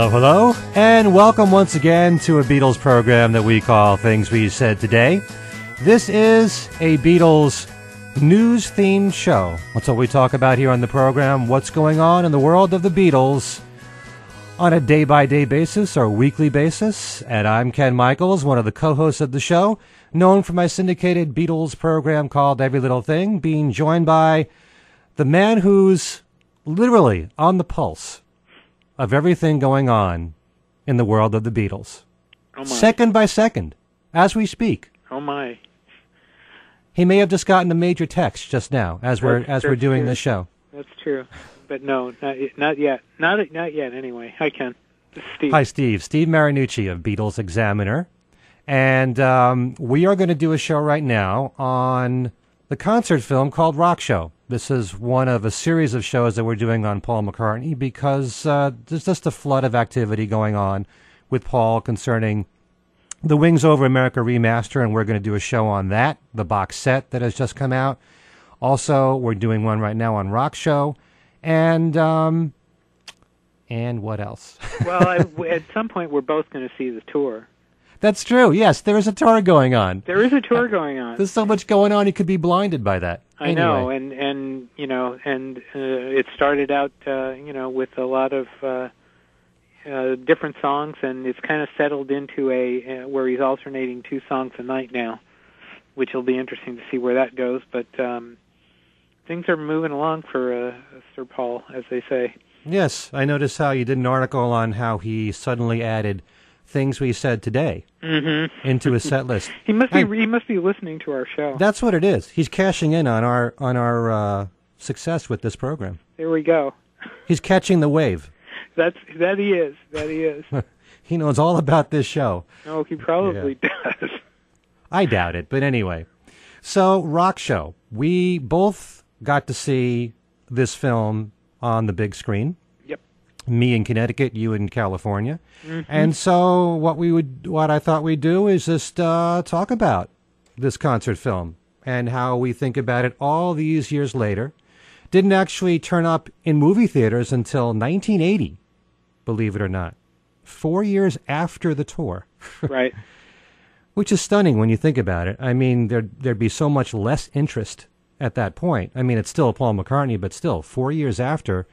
Hello, hello, and welcome once again to a Beatles program that we call Things We Said Today. This is a Beatles news themed show. That's what we talk about here on the program what's going on in the world of the Beatles on a day by day basis or weekly basis. And I'm Ken Michaels, one of the co hosts of the show, known for my syndicated Beatles program called Every Little Thing, being joined by the man who's literally on the pulse of everything going on in the world of the Beatles. Oh my. second by second, as we speak. Oh my. He may have just gotten a major text just now as we're That's- as we're doing true. this show. That's true. But no, not not yet. Not not yet. Anyway, hi Ken. Steve. Hi, Steve. Steve Marinucci of Beatles Examiner. And um, we are going to do a show right now on the concert film called Rock Show. This is one of a series of shows that we're doing on Paul McCartney because uh, there's just a flood of activity going on with Paul concerning the Wings Over America remaster, and we're going to do a show on that, the box set that has just come out. Also, we're doing one right now on Rock Show. And, um, and what else? well, I, at some point we're both going to see the tour. That's true. Yes, there is a tour going on. There is a tour going on. There's so much going on, you could be blinded by that. I know, and and you know, and uh, it started out, uh, you know, with a lot of uh, uh, different songs, and it's kind of settled into a uh, where he's alternating two songs a night now, which will be interesting to see where that goes. But um, things are moving along for uh, Sir Paul, as they say. yes, I noticed how you did an article on how he suddenly added things we said today Mm-hmm. into his set list. He must be I- he must be listening to our show. That's what it is. He's cashing in on our on our uh, success with this program. there we go. He's catching the wave. That's that he is. That he is. He knows all about this show. Oh, he probably does. I doubt it, but anyway. So, Rock Show. We both got to see this film on the big screen. Me in Connecticut, you in California. And so, what we would, what I thought we'd do is just uh, talk about this concert film and how we think about it all these years later. Didn't actually turn up in movie theaters until 1980, believe it or not. Four years after the tour Right. which is stunning when you think about it. I mean, there there'd be so much less interest at that point. I mean, it's still Paul McCartney, but still, four years after,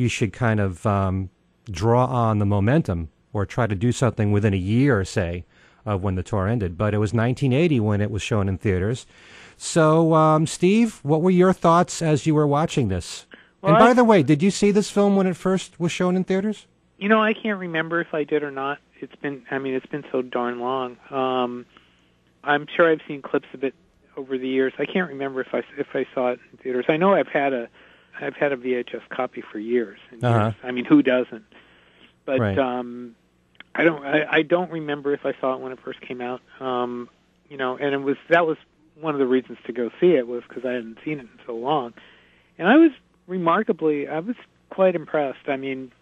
you should kind of um, draw on the momentum or try to do something within a year, or say, of when the tour ended. But it was 1980 when it was shown in theaters. So, um, Steve, what were your thoughts as you were watching this? Well, and by I- the way, did you see this film when it first was shown in theaters? You know, I can't remember if I did or not. It's been, I mean, it's been so darn long. Um, I'm sure I've seen clips of it over the years. I can't remember if I if I saw it in theaters. I know I've had a I've had a VHS copy for years. And Uh-huh. years. I mean, who doesn't? But Right. um, I don't I, I don't remember if I saw it when it first came out. Um, you know, and it was that was one of the reasons to go see it was because I hadn't seen it in so long, and I was remarkably I was quite impressed. I mean,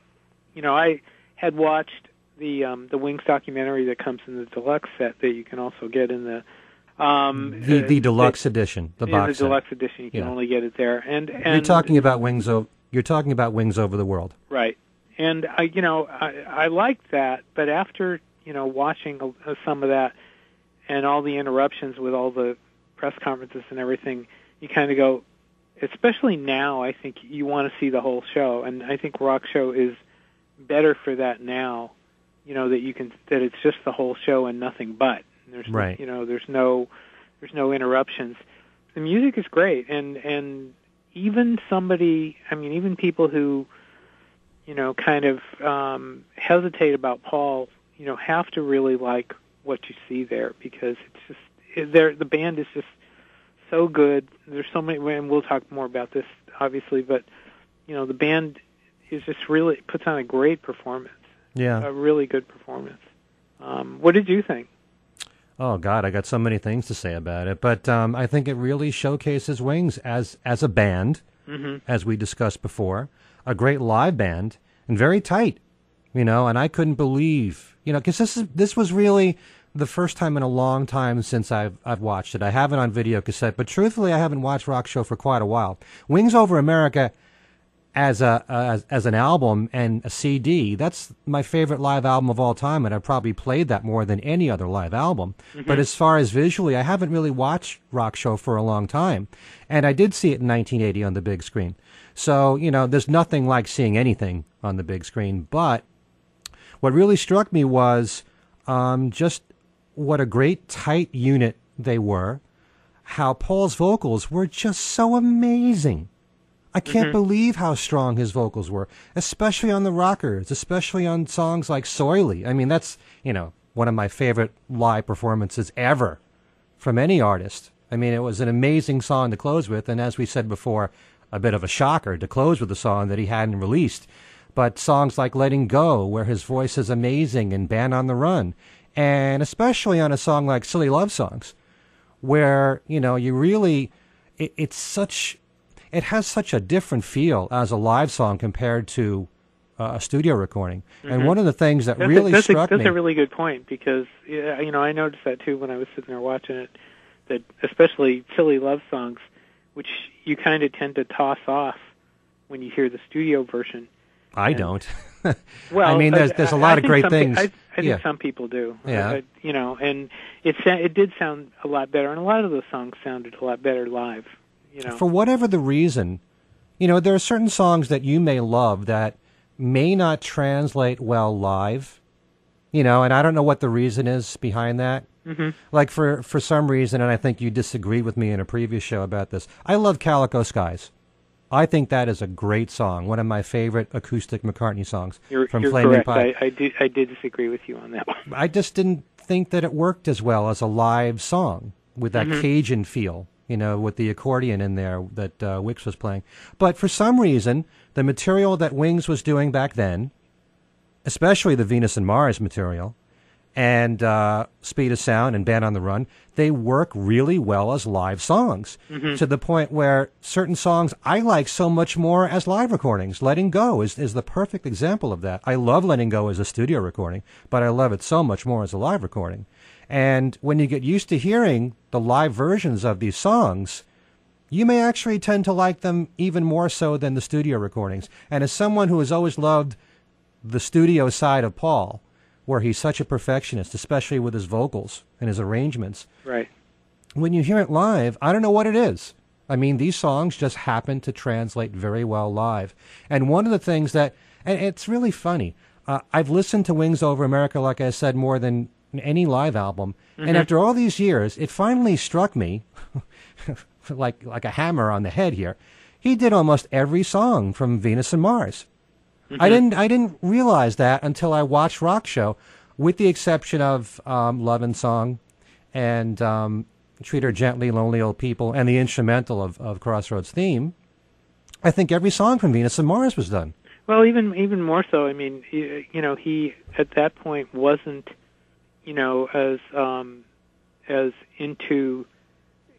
you know, I had watched the um, the Wings documentary that comes in the deluxe set that you can also get in the um, The, uh, the deluxe edition, the box the set. deluxe edition. You can Yeah. only get it there, and and You're talking about wings over. You're talking about wings over the world. Right. And I, you know, I, I liked that, but after you know watching uh, some of that and all the interruptions with all the press conferences and everything, you kind of go. Especially now, I think you want to see the whole show, and I think Rock Show is better for that now. You know that you can that it's just the whole show and nothing but. There's Right. you know there's no there's no interruptions. The music is great, and and even somebody, I mean, even people who you know, kind of um, hesitate about Paul, you know, have to really like what you see there because it's just it, there. The band is just so good. There's so many, and we'll talk more about this obviously, but you know, the band is just really puts on a great performance, Yeah. a really good performance. Um, what did you think? Oh God, I got so many things to say about it, but um, I think it really showcases Wings as as a band, hmm as we discussed before, a great live band and very tight, you know. And I couldn't believe, you know, because this is this was really the first time in a long time since I've I've watched it. I have it on video cassette, but truthfully, I haven't watched Rock Show for quite a while. Wings Over America as a as, as an album and a CD, that's my favorite live album of all time, and I've probably played that more than any other live album. Mm-hmm. But as far as visually, I haven't really watched Rock Show for a long time, and I did see it in 1980 on the big screen. So you know, there's nothing like seeing anything on the big screen. But what really struck me was um, just what a great tight unit they were. How Paul's vocals were just so amazing. I can't mm-hmm. believe how strong his vocals were, especially on the rockers, especially on songs like Soily. I mean, that's, you know, one of my favorite live performances ever from any artist. I mean, it was an amazing song to close with, and as we said before, a bit of a shocker to close with a song that he hadn't released. But songs like Letting Go, where his voice is amazing, and Band on the Run, and especially on a song like Silly Love Songs, where, you know, you really, it, it's such it has such a different feel as a live song compared to uh, a studio recording. Mm-hmm. And one of the things that that's really a, that's struck a, that's me. a really good point because you know I noticed that too when I was sitting there watching it. That especially silly love songs, which you kind of tend to toss off when you hear the studio version. I and, don't. well, I mean, there's there's a lot I of great things. Pe- I, I think yeah. some people do. Yeah. You know, and it it did sound a lot better, and a lot of those songs sounded a lot better live. You know, for whatever the reason, you know, there are certain songs that you may love that may not translate well live. You know, and I don't know what the reason is behind that. Mm-hmm. Like for for some reason, and I think you disagreed with me in a previous show about this. I love Calico Skies. I think that is a great song, one of my favorite acoustic McCartney songs you're, from you're Flaming. Pie. I, I, did, I did disagree with you on that one. I just didn't think that it worked as well as a live song with that mm-hmm. Cajun feel you know, with the accordion in there that uh, Wix was playing. But for some reason, the material that Wings was doing back then, especially the Venus and Mars material, and uh, Speed of Sound and Band on the Run, they work really well as live songs mm-hmm. to the point where certain songs I like so much more as live recordings. Letting Go is, is the perfect example of that. I love Letting Go as a studio recording, but I love it so much more as a live recording. And when you get used to hearing the live versions of these songs, you may actually tend to like them even more so than the studio recordings. And as someone who has always loved the studio side of Paul, where he's such a perfectionist, especially with his vocals and his arrangements. Right. When you hear it live, I don't know what it is. I mean, these songs just happen to translate very well live. And one of the things that, and it's really funny, uh, I've listened to Wings Over America, like I said, more than any live album. Mm-hmm. And after all these years, it finally struck me, like like a hammer on the head here. He did almost every song from Venus and Mars. Mm-hmm. I didn't I didn't realize that until I watched Rock Show, with the exception of um, Love in Song, and um, Treat Her Gently, Lonely Old People, and the instrumental of, of Crossroads theme. I think every song from Venus and Mars was done. Well, even even more so. I mean, you, you know, he at that point wasn't you know, as um, as into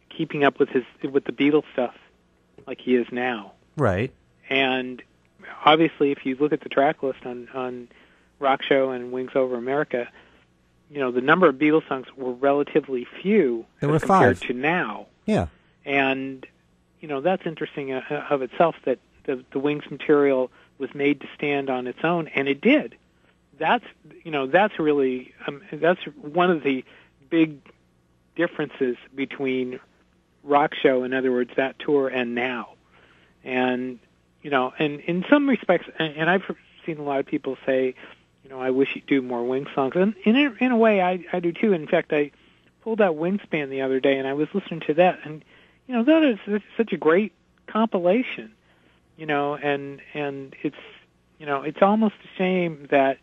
keeping up with his with the Beatles stuff like he is now. Right. And obviously, if you look at the track list on on Rock Show and Wings Over America, you know the number of Beatles songs were relatively few there as were compared five. to now. Yeah. And you know that's interesting uh, of itself that the the Wings material was made to stand on its own, and it did that's you know that's really um, that's one of the big differences between rock show in other words that tour and now. And you know and in some respects and, and i've seen a lot of people say you know i wish you'd do more wing songs. And in a, in a way i i do too. In fact i pulled out wingspan the other day and i was listening to that. And you know that is such a great compilation you know and and it's you know it's almost a shame that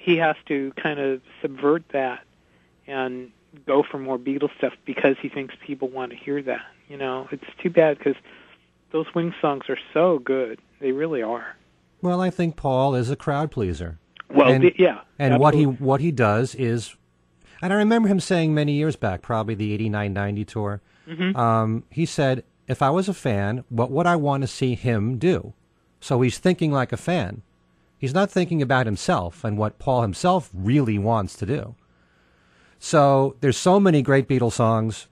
he has to kind of subvert that and go for more Beatles stuff because he thinks people want to hear that. You know, it's too bad because those Wings songs are so good. They really are. Well, I think Paul is a crowd pleaser. Well, and, the, yeah. And absolutely. what he what he does is, and I remember him saying many years back, probably the '89 '90 tour. Mm-hmm. Um, he said, "If I was a fan, what would I want to see him do?" So he's thinking like a fan. He's not thinking about himself and what Paul himself really wants to do. So there's so many great Beatles songs.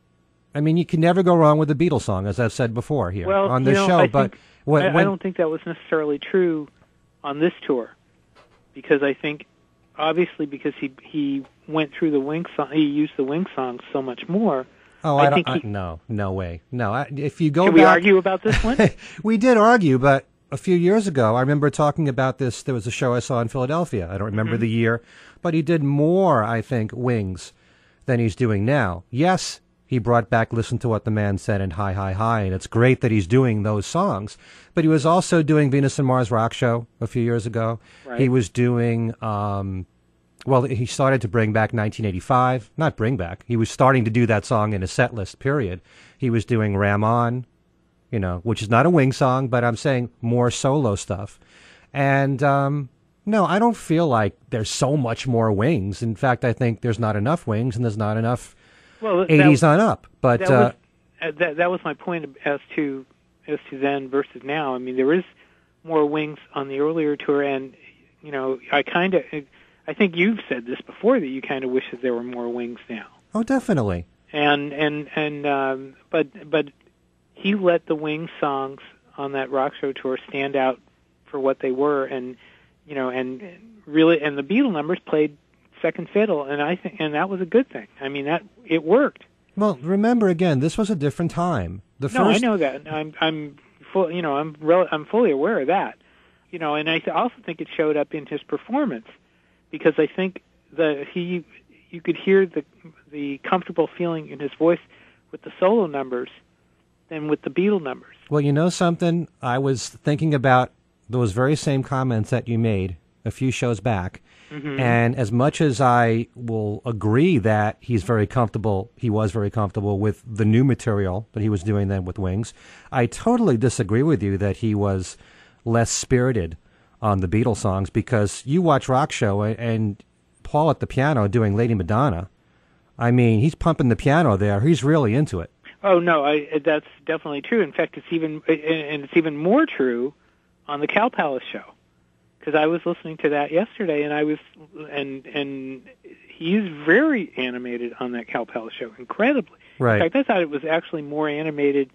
I mean, you can never go wrong with a Beatles song, as I've said before here well, on this you know, show. I but think, when, I, I don't think that was necessarily true on this tour, because I think obviously because he he went through the Wing song, he used the Wing song so much more. oh, I I, don't. think I, he- no, no way, no. I, if you go Can back, we argue about this one? we did argue, but a few years ago, I remember talking about this. There was a show I saw in Philadelphia. I don't remember Mm-hmm. the year, but he did more, I think, wings than he's doing now. Yes, he brought back "Listen to What the Man Said" and "Hi Hi Hi," and it's great that he's doing those songs. But he was also doing Venus and Mars Rock Show a few years ago. Right. He was doing. Um, well, he started to bring back 1985. Not bring back. He was starting to do that song in a set list. Period. He was doing "Ram On," you know, which is not a wing song, but I'm saying more solo stuff. And um, no, I don't feel like there's so much more wings. In fact, I think there's not enough wings, and there's not enough well, that, 80s on up. But that uh, was uh, that that was my point as to as to then versus now. I mean, there is more wings on the earlier tour, and you know, I kind of, I think you've said this before that you kind of wish that there were more wings now. oh, definitely. And and and um, but but he let the Wings songs on that rock show tour stand out for what they were, and you know, and really, and the Beatle numbers played second fiddle, and I think, and that was a good thing. I mean, that it worked. Well, remember again, this was a different time. The No, I know that. I'm I'm full. You know, I'm rel- I'm fully aware of that. You know, and I th- also think it showed up in his performance because I think that he you could hear the the comfortable feeling in his voice with the solo numbers than with the Beatle numbers. Well, you know something? I was thinking about those very same comments that you made a few shows back. Mm-hmm. And as much as I will agree that he's very comfortable, he was very comfortable with the new material that he was doing then with Wings, I totally disagree with you that he was less spirited on the Beatles songs because you watch Rock Show and Paul at the piano doing Lady Madonna. I mean, he's pumping the piano there. He's really into it. Oh no, I, that's definitely true. In fact, it's even and it's even more true on the Cow Palace show because I was listening to that yesterday, and I was and and he's very animated on that Cow Palace show, incredibly. Right. In fact, I thought it was actually more animated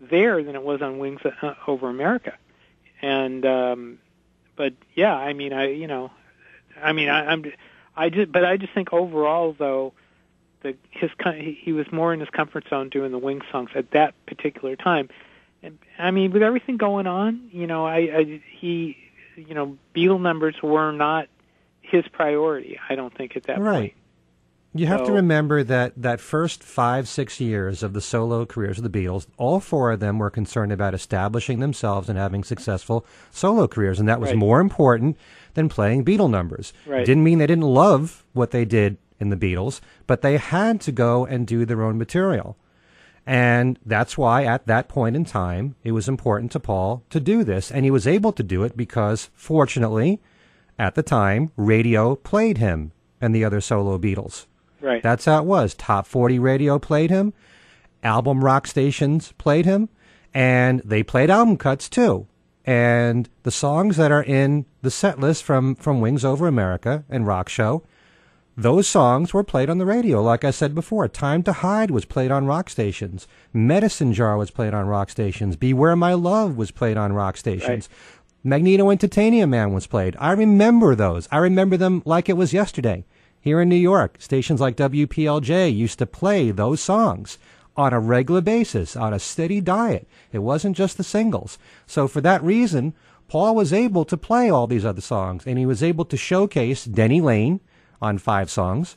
there than it was on Wings uh, Over America, and um, but yeah, I mean, I you know, I mean, I, I'm I just but I just think overall though the his he he was more in his comfort zone doing the Wing songs at that particular time. And I mean, with everything going on, you know, I, I he you know, Beatle numbers were not his priority. I don't think at that Right. point. You have to remember that that first five, six years of the solo careers of the Beatles, all four of them were concerned about establishing themselves and having successful solo careers, and that was Right. more important than playing Beatle numbers. Right. Didn't mean they didn't love what they did in the Beatles, but they had to go and do their own material. And that's why at that point in time, it was important to Paul to do this. And he was able to do it because, fortunately, at the time, radio played him and the other solo Beatles. Right. That's how it was. Top 40 radio played him, album rock stations played him, and they played album cuts too. And the songs that are in the set list from, from Wings Over America and Rock Show, those songs were played on the radio. Like I said before, Time to Hide was played on rock stations. Medicine Jar was played on rock stations. Beware My Love was played on rock stations. Magneto and Titanium Man was played. I remember those. I remember them like it was yesterday. Here in New York, stations like WPLJ used to play those songs on a regular basis, on a steady diet. It wasn't just the singles. So for that reason, Paul was able to play all these other songs, and he was able to showcase Denny Laine on five songs,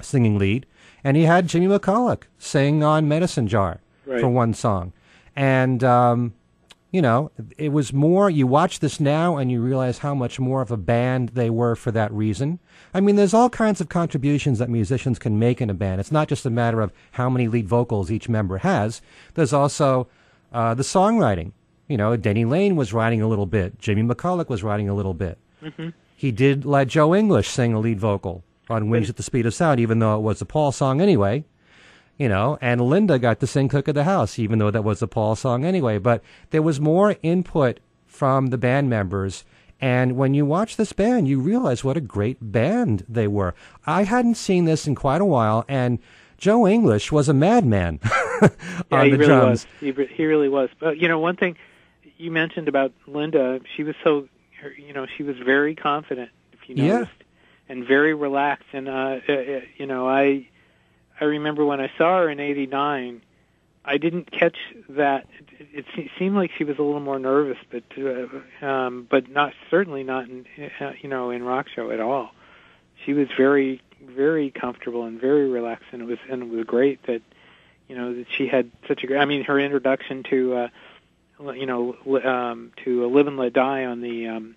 singing lead, and he had Jimmy McCulloch sing on Medicine Jar Right. for one song. And, um, you know, it was more, you watch this now and you realize how much more of a band they were for that reason. I mean, there's all kinds of contributions that musicians can make in a band. It's not just a matter of how many lead vocals each member has. There's also uh, the songwriting. You know, Denny Laine was writing a little bit. Jimmy McCulloch was writing a little bit. He did let Joe English sing a lead vocal on Wings at the Speed of Sound, even though it was a Paul song anyway. You know, and Linda got to sing Cook of the House, even though that was a Paul song anyway. But there was more input from the band members. And when you watch this band, you realize what a great band they were. I hadn't seen this in quite a while, and Joe English was a madman on yeah, he the really drums. was. He, he really was. But you know, one thing you mentioned about Linda, she was so, her, you know, she was very confident. If you Yeah. noticed, and very relaxed. And uh, uh, uh, you know, I, I remember when I saw her in '89. I didn't catch that. It, it seemed like she was a little more nervous, but uh, um, but not certainly not in uh, you know in rock show at all. She was very very comfortable and very relaxed, and it was and it was great that you know that she had such a great. I mean, her introduction to uh, you know um, to Live and Let Die on the um,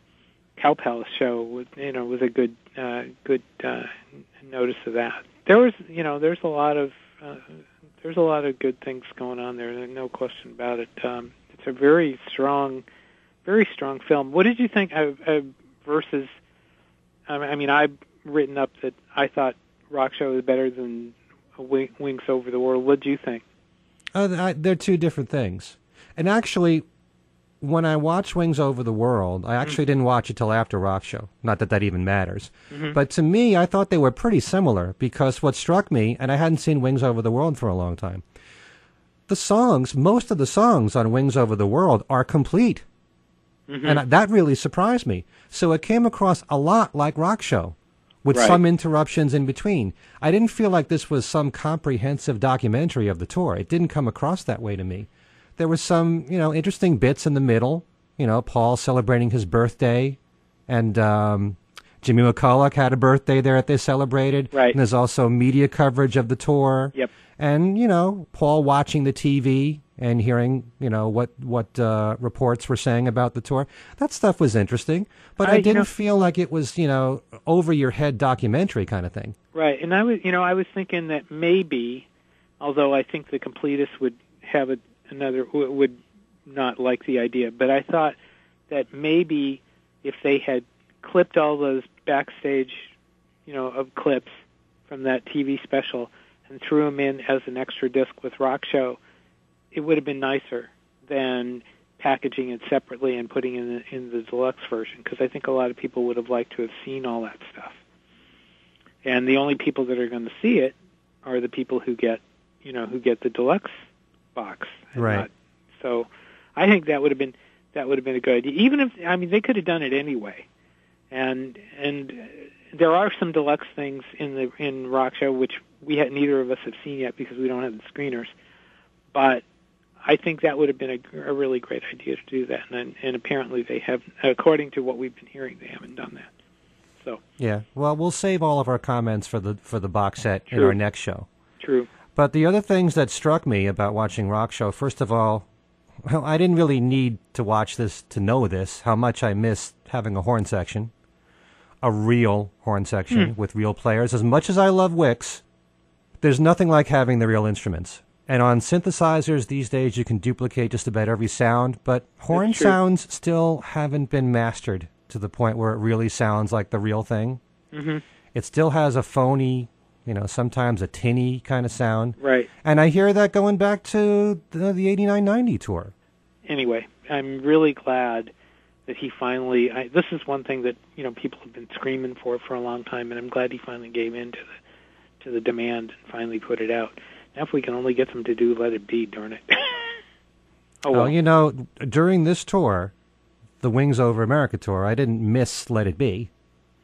Cow Palace show was you know was a good uh, good uh, notice of that. There was you know there's a lot of uh, there's a lot of good things going on there. No question about it. Um, it's a very strong, very strong film. What did you think of, of versus? I mean- I've written up that I thought Rock Show is better than Wings Over the World. What did you think? Uh, they're two different things. And actually, when I watched Wings Over the World, I actually mm. didn't watch it till after Rock Show. Not that that even matters. Mm-hmm. But to me, I thought they were pretty similar because what struck me, and I hadn't seen Wings Over the World for a long time, the songs, most of the songs on Wings Over the World are complete. Mm-hmm. And that really surprised me. So it came across a lot like Rock Show with Right. some interruptions in between. I didn't feel like this was some comprehensive documentary of the tour. It didn't come across that way to me. There was some, you know, interesting bits in the middle. You know, Paul celebrating his birthday, and um, Jimmy McCulloch had a birthday there that they celebrated. Right. And there's also media coverage of the tour. Yep. And you know, Paul watching the TV and hearing, you know, what what uh, reports were saying about the tour. That stuff was interesting, but I- I, didn't know- feel like it was, you know, over your head documentary kind of thing. Right, and I was, you know, I was thinking that maybe, although I think the completists would have a, another would not like the idea, but I thought that maybe if they had clipped all those backstage, you know, of clips from that TV special and threw them in as an extra disc with Rock Show, it would have been nicer than packaging it separately and putting in the, in the deluxe version because I think a lot of people would have liked to have seen all that stuff. And the only people that are going to see it are the people who get you know who get the deluxe box Right. not- so i think that would have been that would have been a good idea even if i mean they could have done it anyway and and there are some deluxe things in the in rock show which we had neither of us have seen yet because we don't have the screeners but I think that would have been a, a really great idea to do that, and, and apparently they have, according to what we've been hearing, they haven't done that. So Yeah. Well, we'll save all of our comments for the for the box set in our next show. true. But the other things that struck me about watching Rock Show, first of all, well, I didn't really need to watch this to know this, how much I missed having a horn section, a real horn section with real players. As much as I love Wix, there's nothing like having the real instruments. And on synthesizers these days, you can duplicate just about every sound, but horn sounds still haven't been mastered to the point where it really sounds like the real thing. hmm It still has a phony, you know, sometimes a tinny kind of sound. Right. And I hear that going back to the, the 89 90 tour. anyway, I'm really glad that he finally. I, this is one thing that you know people have been screaming for for a long time, and I'm glad he finally gave in to the to the demand and finally put it out. Now, if we can only get them to do "Let It Be," darn it. oh well. Well, you know, during this tour, the Wings Over America tour, I didn't miss Let It Be.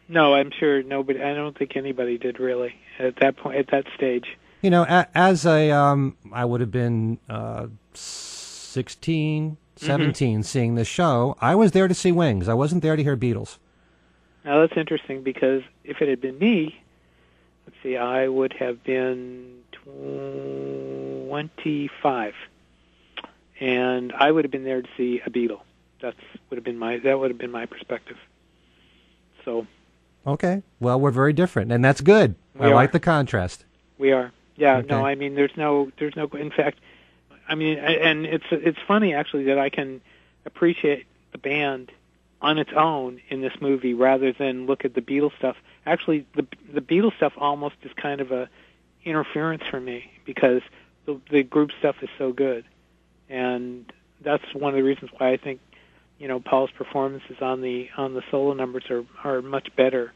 No, I'm sure nobody. I don't think anybody did really at that point at that stage. You know, a, as a, um, I would have been uh, 16, 17 seeing this show. I was there to see Wings. I wasn't there to hear Beatles. Now that's interesting because if it had been me, let's see, I would have been 25, and I would have been there to see a Beatle. That's would have been my that would have been my perspective. So Okay. Well, we're very different, and that's good. We I are. like the contrast. we are, yeah. Okay. No, I mean, there's no, there's no. In fact, I mean, and it's it's funny actually that I can appreciate the band on its own in this movie rather than look at the Beatles stuff. Actually, the the Beatles stuff almost is kind of a interference for me because the the group stuff is so good, and that's one of the reasons why I think you know Paul's performances on the on the solo numbers are are much better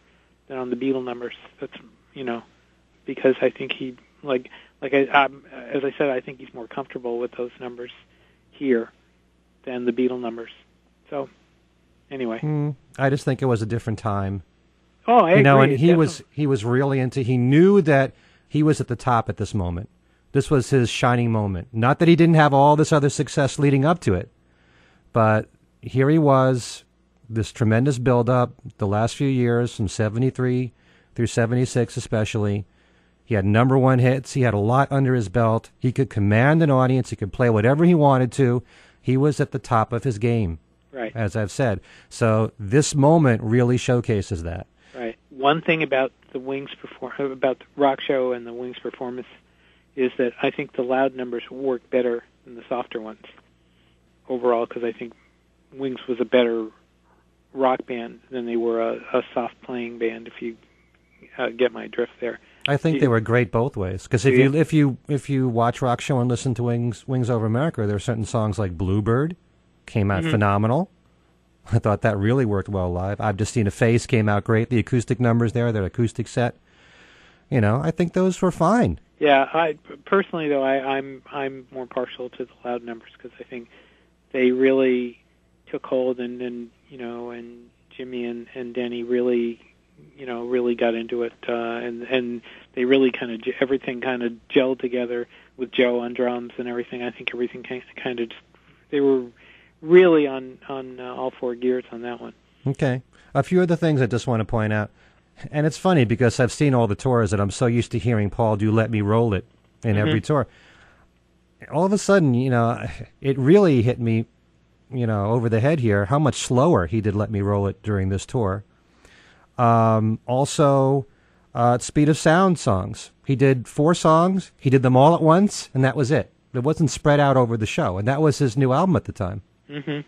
than on the Beatle numbers. That's you know because I think he like like I, um, as I said, I think he's more comfortable with those numbers here than the Beatle numbers. So, anyway, Mm, I just think it was a different time. oh, I you know, agree. and he Definitely- was he was really into. He knew that he was at the top at this moment. This was his shining moment. Not that he didn't have all this other success leading up to it, but here he was, this tremendous build-up the last few years from '73 through '76, especially. He had number one hits. He had a lot under his belt. He could command an audience. He could play whatever he wanted to. He was at the top of his game, right. as I've said. So this moment really showcases that. Right. One thing about the Wings perform about the rock show and the Wings performance is that I think the loud numbers work better than the softer ones overall because I think Wings was a better rock band than they were a, a soft playing band. If you uh, get my drift there. I think they were great both ways. Because if Yeah. you if you if you watch rock show and listen to Wings Wings Over America, there are certain songs like Bluebird came out Mhm. phenomenal. I thought that really worked well live. I've just seen a face came out great. The acoustic numbers there, their acoustic set. You know, I think those were fine. Yeah, I personally though I, I'm I'm more partial to the loud numbers because I think they really took hold and and you know and Jimmy and and Denny really you know really got into it uh, and and they really kind of everything kind of gelled together with Joe on drums and everything. I think everything kind kind of just, they were really on on uh, all four gears on that one. Okay. A few other things I just want to point out. And it's funny because I've seen all the tours and I'm so used to hearing Paul do Let Me Roll It in every tour. All of a sudden, you know, it really hit me, you know, over the head here how much slower he did Let Me Roll It during this tour. Um, also, uh, Speed of Sound songs. He did four songs, he did them all at once, and that was it. It wasn't spread out over the show. And that was his new album at the time. hmm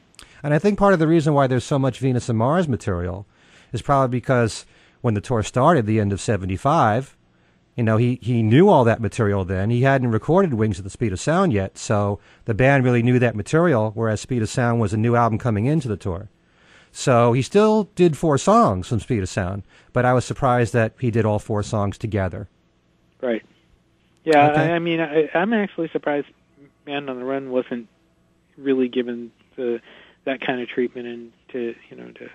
And I think part of the reason why there's so much Venus and Mars material is probably because when the tour started, the end of 75, you know, he, he knew all that material then. He hadn't recorded Wings at the Speed of Sound yet, so the band really knew that material, whereas Speed of Sound was a new album coming into the tour. So he still did four songs from Speed of Sound, but I was surprised that he did all four songs together. Right. Yeah, Okay. I, I mean, I, I'm actually surprised Man on the Run wasn't really given the that kind of treatment and to you know to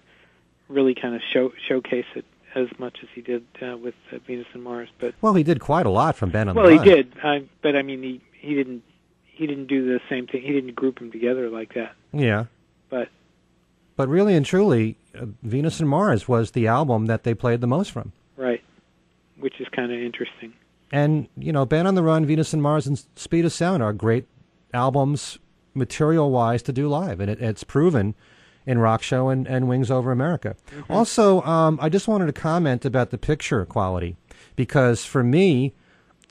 really kind of show showcase it as much as he did uh, with uh, Venus and Mars. But Well, he did quite a lot from Ben on well, the Well, he did. I, but I mean, he he didn't he didn't do the same thing. He didn't group them together like that. Yeah. But But really and truly, uh, Venus and Mars was the album that they played the most from. right, which is kind of interesting. And, you know, Band on the Run, Venus and Mars, and Speed of Sound are great albums, material wise, to do live. And it, it's proven in Rock Show and, and Wings Over America. Also, um, I just wanted to comment about the picture quality because for me,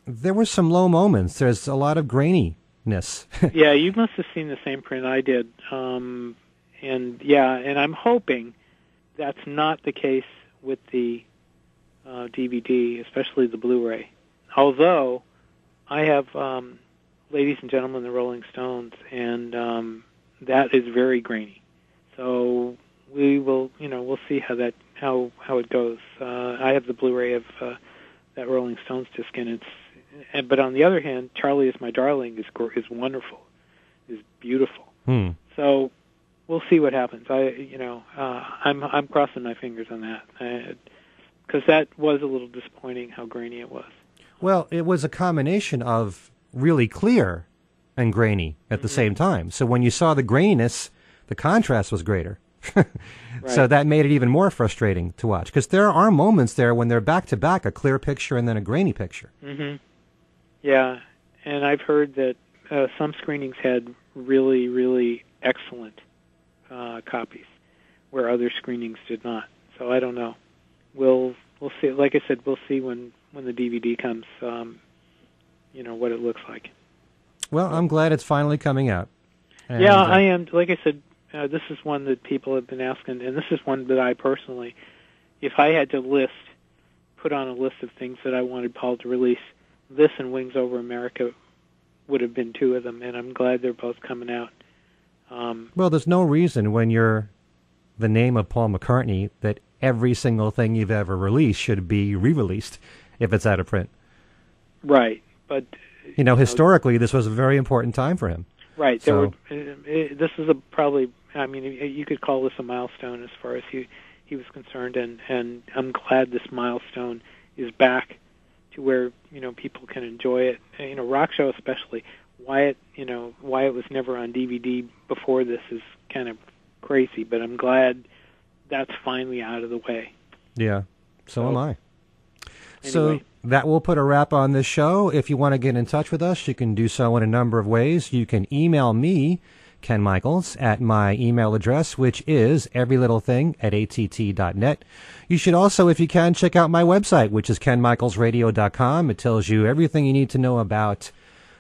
there were some low moments. There's a lot of graininess. yeah, you must have seen the same print I did. Um, and yeah, and I'm hoping that's not the case with the uh, DVD, especially the Blu-ray. Although I have, um, ladies and gentlemen, the Rolling Stones, and um, that is very grainy. So we will, you know, we'll see how that how how it goes. Uh, I have the Blu-ray of uh, that Rolling Stones disc, and it's. And, but on the other hand, Charlie is my darling is is wonderful, is beautiful. hmm. So we'll see what happens. I, you know, uh, I'm I'm crossing my fingers on that because that was a little disappointing how grainy it was. Well, it was a combination of really clear and grainy at the same time. So when you saw the graininess, the contrast was greater. So that made it even more frustrating to watch because there are moments there when they're back to back, a clear picture and then a grainy picture. hmm Yeah, and I've heard that uh, some screenings had really, really excellent uh, copies, where other screenings did not. So I don't know. We'll we'll see. Like I said, we'll see when when the DVD comes. Um, you know what it looks like. Well, I'm glad it's finally coming out. And, yeah, uh, I am. Like I said, uh, this is one that people have been asking, and this is one that I personally, if I had to list, put on a list of things that I wanted Paul to release, this and Wings Over America would have been two of them, and I'm glad they're both coming out. Um, Well, there's no reason when you're the name of Paul McCartney that every single thing you've ever released should be re-released if it's out of print. right, but you know, historically, this was a very important time for him. Right. There So- were, uh, this is a probably. I mean, you could call this a milestone as far as he he was concerned, and and I'm glad this milestone is back to where you know people can enjoy it. You know, rock show especially. Why it you know why it was never on DVD before this is kind of crazy, but I'm glad that's finally out of the way. Yeah. So, So, am I. So that will put a wrap on this show. If you want to get in touch with us, you can do so in a number of ways. You can email me, Ken Michaels, at my email address, which is everylittlething at att.net. You should also, if you can, check out my website, which is kenmichaelsradio.com. It tells you everything you need to know about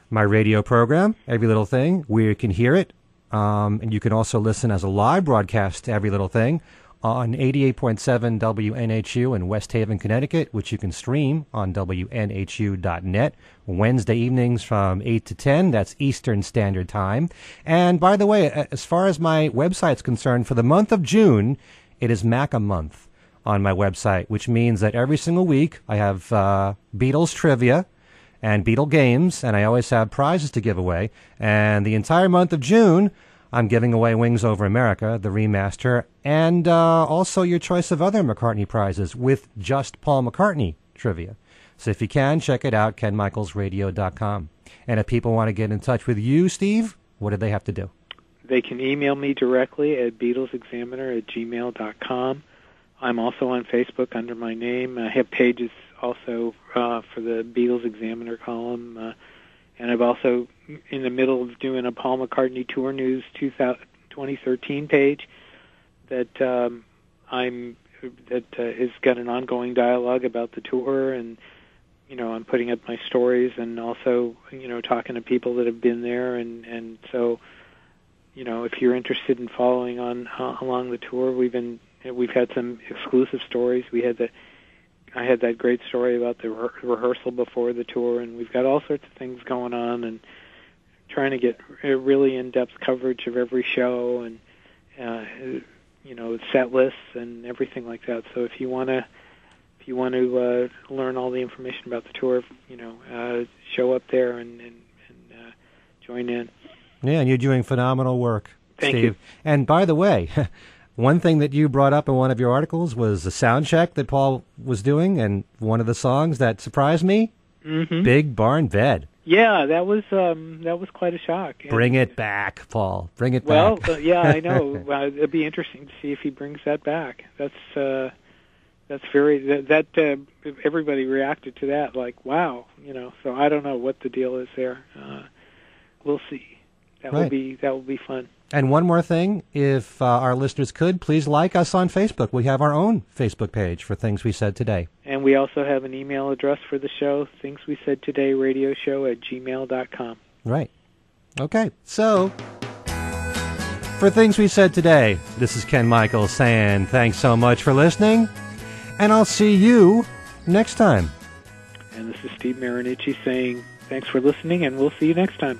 my radio program, Every Little Thing, where you can hear it. Um, and you can also listen as a live broadcast to Every Little Thing on 88.7 WNHU in West Haven, Connecticut, which you can stream on WNHU.net Wednesday evenings from 8 to 10. That's Eastern Standard Time. And by the way, as far as my website's concerned, for the month of June, it is Macca month on my website, which means that every single week I have uh, Beatles trivia and Beatle games, and I always have prizes to give away. And the entire month of June, I'm giving away Wings Over America, the remaster, and uh, also your choice of other McCartney prizes with just Paul McCartney trivia. So if you can, check it out, kenmichaelsradio.com. And if people want to get in touch with you, Steve, what do they have to do? They can email me directly at BeatlesExaminer at gmail.com. I'm also on Facebook under my name. I have pages also uh, for the Beatles Examiner column. Uh, and I've also in the middle of doing a Paul McCartney Tour News 2000, 2013 page that um, I'm that uh, has got an ongoing dialogue about the tour and you know I'm putting up my stories and also you know talking to people that have been there. And and so you know if you're interested in following on uh, along the tour we've been we've had some exclusive stories. We had the I had that great story about the re- rehearsal before the tour and we've got all sorts of things going on and trying to get really in-depth coverage of every show and uh, you know set lists and everything like that. So if you want to you want to uh, learn all the information about the tour you know uh, show up there and and, and uh, join in Yeah, and you're doing phenomenal work, Thank Steve. you. And by the way, one thing that you brought up in one of your articles was the sound check that Paul was doing, and one of the songs that surprised me, mm-hmm. "Big Barn Bed." yeah that was um that was quite a shock And- Bring it back, Paul. Bring it Well, back. uh, yeah, I know. uh, it'd be interesting to see if he brings that back. That's uh, that's very that, that uh, everybody reacted to that like wow, you know. So I don't know what the deal is there. Uh, we'll see. That will be that will be fun. And one more thing, if uh, our listeners could, please like us on Facebook. We have our own Facebook page for things we said today. And we also have an email address for the show, things we said today radio show at gmail dot com. Right. Okay. So, for things we said today, this is Ken Michaels saying thanks so much for listening, and I'll see you next time. And this is Steve Marinucci saying thanks for listening, and we'll see you next time.